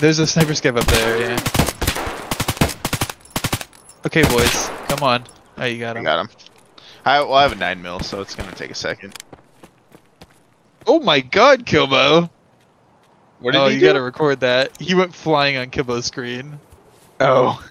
There's a sniper scav up there, yeah. Okay, boys, come on. Oh, you got him. I got him. I well, I have a nine mil, so it's gonna take a second. Oh my god, Kilbo! What did oh, you do? gotta record that. He went flying on Kilbo's screen. Oh.